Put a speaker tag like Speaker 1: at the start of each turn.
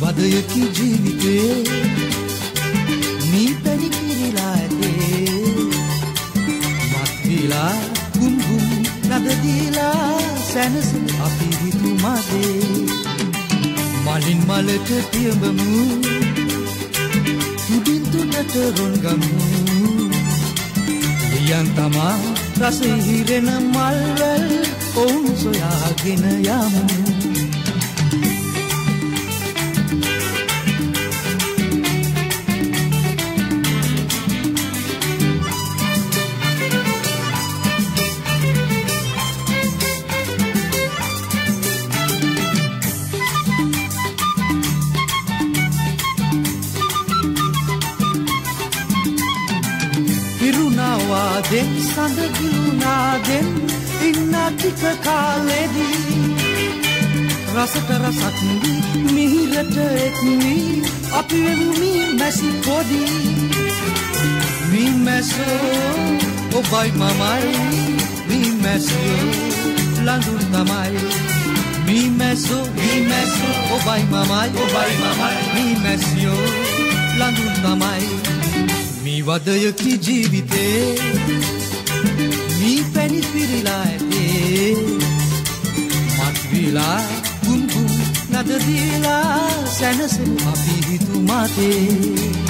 Speaker 1: වදයකි ජීවිතේ මී පැණි පිරිලා ඇතේ. මත්විලා ගුම්ගුම් නදදීලා සැනසු අපි හිතුමදේ මලින් මලට පියඹමු තුඩින් තුඩට රොන්ගමු ලියන් තමා රස හිරෙන මල්වැල් ඔවුන් සොයාගෙන යමු. පිරුණාවාදෙන් සඳගිලුනාදෙන් ඉන්න ටික කාලෙදී. රසට රසක්වී මිහිරට එක්වී අපි වෙමුමි මැසි පොදී. මී මැසෝ ඔබයි මමයි මී මැසියෝ ලඳුන් තමයි. මී මැසෝ මී මැසෝ ඔබයි මමයි ඔබයි මමයි. මී මැසියෝ ලඳුන් තමයි මී වදයකි ජීවිතේ. මී පැණි පිරිලා ඇතේ. මත්විලා ගුම්ගුම් නදදීලා සැනසෙන අපි හිතුමතේ